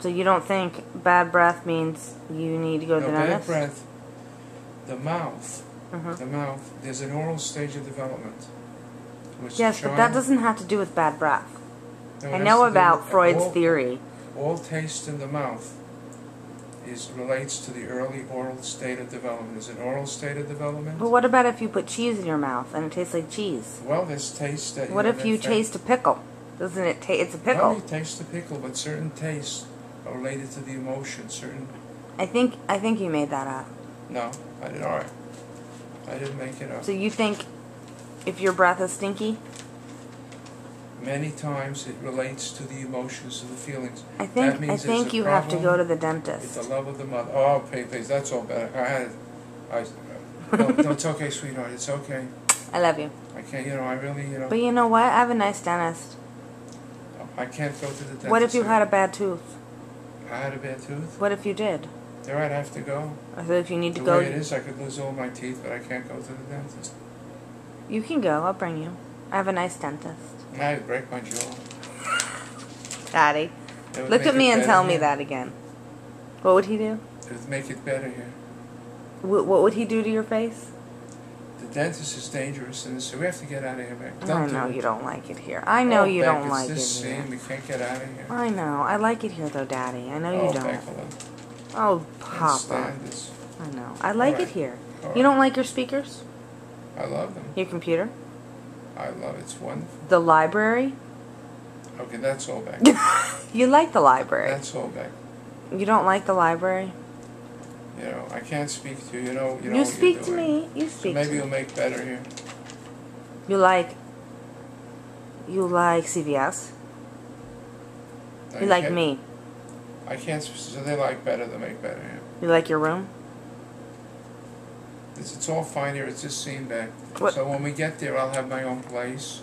So you don't think bad breath means you need to go to No, the bad dentist? breath. The mouth. Mhm. The mouth. There's an oral stage of development. Yes, but that doesn't have to do with bad breath. no, I know about Freud's all, theory. All taste in the mouth is relates to the early oral state of development. Is an oral state of development. But what about if you put cheese in your mouth and it tastes like cheese? Well, there's taste that. What if you taste a pickle? Doesn't it taste? It's a Well, pickle. you taste the pickle, but certain tastes are related to the emotion. Certain. I think I think you made that up. No, I did. All right. I didn't make it up. So you think if your breath is stinky? Many times it relates to the emotions and the feelings. I That think I means think you have to go to the dentist. It's the love of the mother. Oh, pay, please. That's all better. I had it. I. No, no, it's okay, sweetheart. It's okay. I love you. I can't. You know, I really. You know. But you know what? I have a nice dentist. I can't go to the dentist. What if you had a bad tooth? I had a bad tooth. What if you did? There, I'd have to go. Or so if you need to The go, way it is, I could lose all my teeth, but I can't go to the dentist. you can go. I'll bring you. I have a nice dentist. I'd break my jaw. Daddy, It would look make at it me and better tell me here. that again. What would he do? It would make it better here. Wh- What would he do to your face? The dentist is dangerous, and so we have to get out of here, Beck. I Don't do know you don't like it here. I know Oh, you Beck, don't like this it here. We can't get out of here. I know. I like it here though, Daddy. I know you oh, don't. Becca, Oh, Papa. I know. I like Alright. it here. All You don't right. like your speakers? I love them. Your computer? I love it. It's wonderful. The library? Okay, that's all back. You like the library. that's all back. You don't like the library? You know, I can't speak to you. You know, you know You speak to me. You So speak maybe to you'll make better here. You like you like CVS? I You like me? I can't. So they like better. They make better here. You like your room? It's, it's all fine here. It's just scene back. What- So when we get there, I'll have my own place.